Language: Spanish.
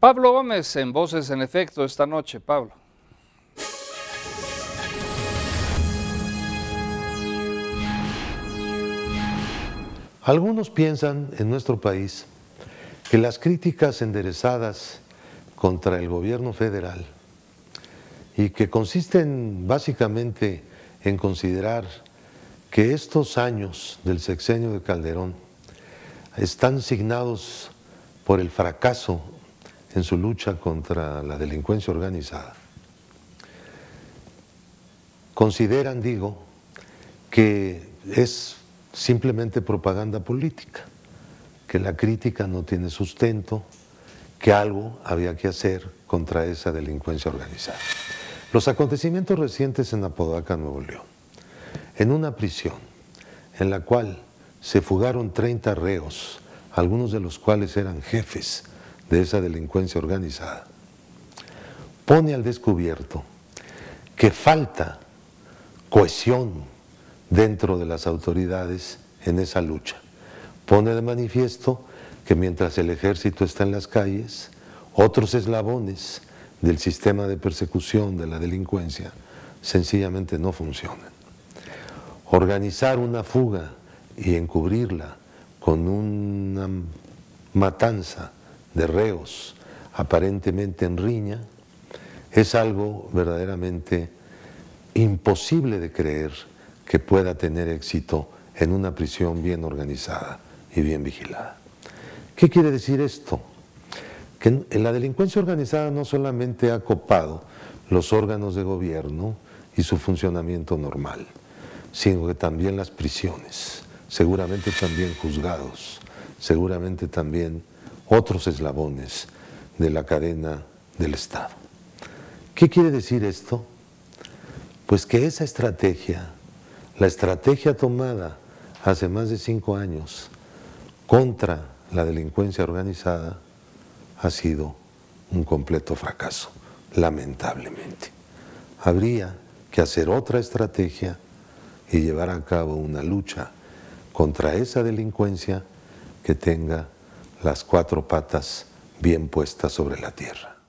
Pablo Gómez en Voces en Efecto esta noche. Pablo. Algunos piensan en nuestro país que las críticas enderezadas contra el gobierno federal y que consisten básicamente en considerar que estos años del sexenio de Calderón están signados por el fracaso en su lucha contra la delincuencia organizada. Consideran, digo, que es simplemente propaganda política, que la crítica no tiene sustento, que algo había que hacer contra esa delincuencia organizada. Los acontecimientos recientes en Apodaca, Nuevo León, en una prisión en la cual se fugaron 30 reos, algunos de los cuales eran jefes de esa delincuencia organizada, pone al descubierto que falta cohesión dentro de las autoridades en esa lucha. Pone de manifiesto que mientras el ejército está en las calles, otros eslabones del sistema de persecución de la delincuencia sencillamente no funcionan. Organizar una fuga y encubrirla con una matanza de reos aparentemente en riña es algo verdaderamente imposible de creer que pueda tener éxito en una prisión bien organizada y bien vigilada. ¿Qué quiere decir esto? Que la delincuencia organizada no solamente ha copado los órganos de gobierno y su funcionamiento normal, sino que también las prisiones, seguramente también juzgados, seguramente también otros eslabones de la cadena del Estado. ¿Qué quiere decir esto? Pues que esa estrategia la estrategia tomada hace más de cinco años contra la delincuencia organizada ha sido un completo fracaso, lamentablemente. Habría que hacer otra estrategia y llevar a cabo una lucha contra esa delincuencia que tenga las cuatro patas bien puestas sobre la tierra.